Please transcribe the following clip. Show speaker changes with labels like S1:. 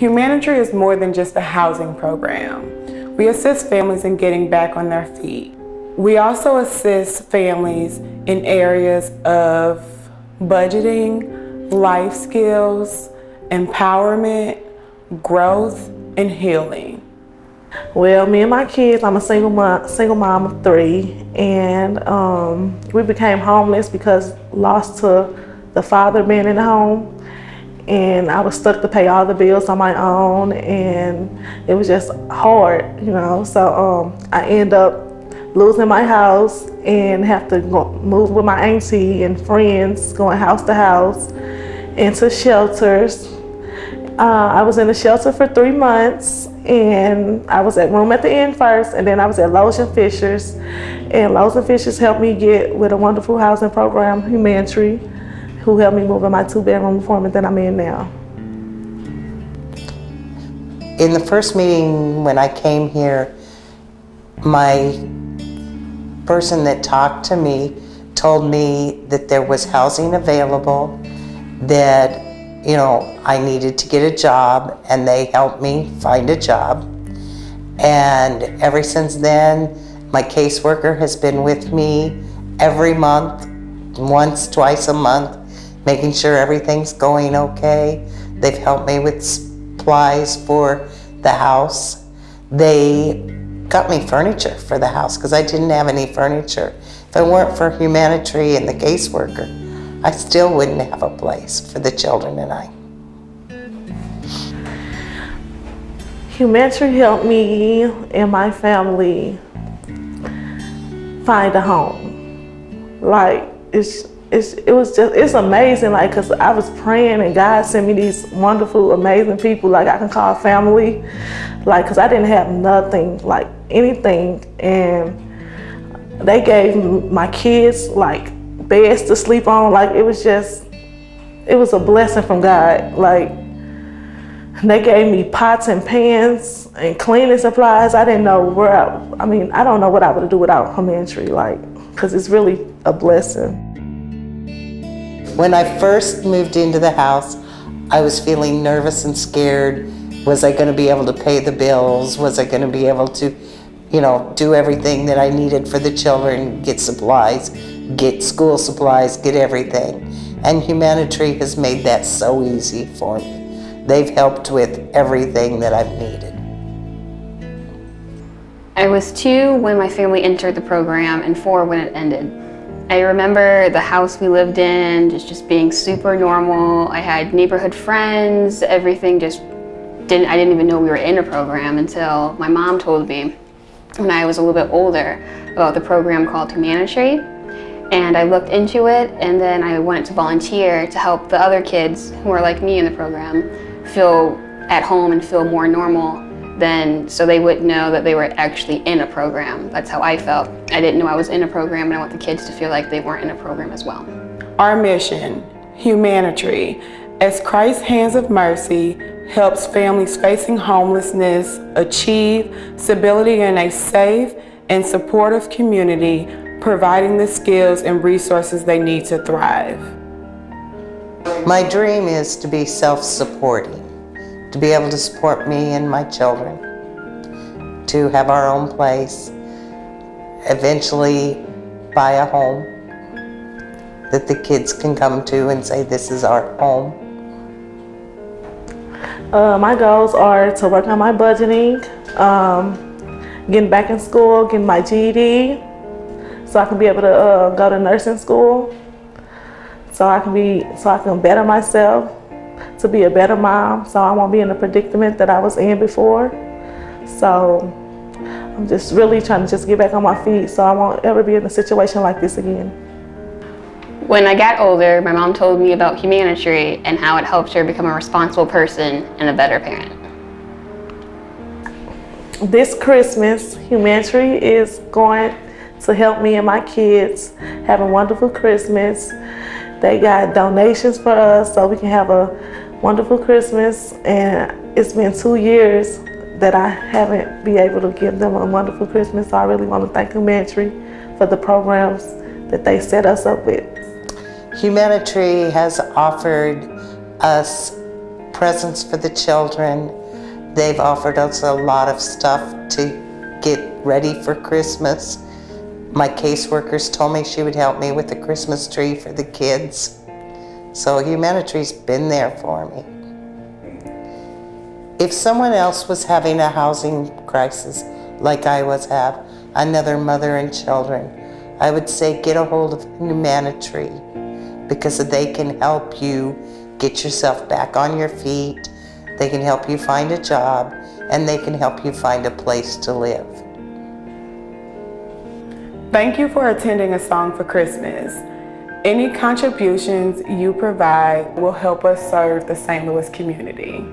S1: Humanitri is more than just a housing program. We assist families in getting back on their feet. We also assist families in areas of budgeting, life skills, empowerment, growth, and healing.
S2: Well, me and my kids, I'm a single mom, single mom of three, and um, we became homeless because lost to the father being in the home, and I was stuck to pay all the bills on my own, and it was just hard, you know. So um, I end up losing my house and have to go, move with my auntie and friends, going house to house, into shelters. Uh, I was in a shelter for three months and I was at Room at the Inn first and then I was at Loaves and Fishes. And Loaves and Fishes helped me get with a wonderful housing program, Humanitri, who helped me move in my two bedroom apartment that I'm in now.
S3: In the first meeting when I came here, my person that talked to me told me that there was housing available, that you know, I needed to get a job and they helped me find a job. And ever since then, my caseworker has been with me every month, once, twice a month, making sure everything's going okay. They've helped me with supplies for the house. They got me furniture for the house because I didn't have any furniture. If it weren't for Humanitri and the caseworker, I still wouldn't have a place for the children and I.
S2: Humanitri helped me and my family find a home. Like it's it's it was just it's amazing. Like cause I was praying and God sent me these wonderful, amazing people. Like I can call family. Like cause I didn't have nothing, like anything, and they gave my kids like beds to sleep on. Like it was just, it was a blessing from God. Like they gave me pots and pans and cleaning supplies. I didn't know where I, I mean, I don't know what I would do without Humanitri, like, because it's really a blessing.
S3: When I first moved into the house, I was feeling nervous and scared. Was I going to be able to pay the bills? Was I going to be able to, you know, do everything that I needed for the children, get supplies? get school supplies, get everything. And Humanitri has made that so easy for me. They've helped with everything that I've needed.
S4: I was two when my family entered the program and four when it ended. I remember the house we lived in just, just being super normal. I had neighborhood friends, everything just didn't, I didn't even know we were in a program until my mom told me when I was a little bit older about the program called Humanitri and I looked into it and then I wanted to volunteer to help the other kids who are like me in the program feel at home and feel more normal then so they would know that they were actually in a program. That's how I felt. I didn't know I was in a program and I want the kids to feel like they weren't in a program as well.
S1: Our mission, Humanitri, as Christ's Hands of Mercy helps families facing homelessness achieve stability in a safe and supportive community providing the skills and resources they need to thrive.
S3: My dream is to be self-supporting, to be able to support me and my children, to have our own place, eventually buy a home that the kids can come to and say, this is our home.
S2: Uh, my goals are to work on my budgeting, um, getting back in school, getting my GED, so I can be able to uh, go to nursing school, so I can be, so I can better myself, to be a better mom, so I won't be in the predicament that I was in before. So I'm just really trying to just get back on my feet, so I won't ever be in a situation like this again.
S4: When I got older, my mom told me about Humanitri and how it helped her become a responsible person and a better parent.
S2: This Christmas, Humanitri is going to help me and my kids have a wonderful Christmas. They got donations for us so we can have a wonderful Christmas. And it's been two years that I haven't been able to give them a wonderful Christmas. So I really want to thank Humanitri for the programs that they set us up with.
S3: Humanitri has offered us presents for the children. They've offered us a lot of stuff to get ready for Christmas. My caseworkers told me she would help me with the Christmas tree for the kids. So Humanitri's been there for me. If someone else was having a housing crisis like I was have, another mother and children, I would say get a hold of Humanitri because they can help you get yourself back on your feet. They can help you find a job and they can help you find a place to live.
S1: Thank you for attending A Song for Christmas. Any contributions you provide will help us serve the St. Louis community.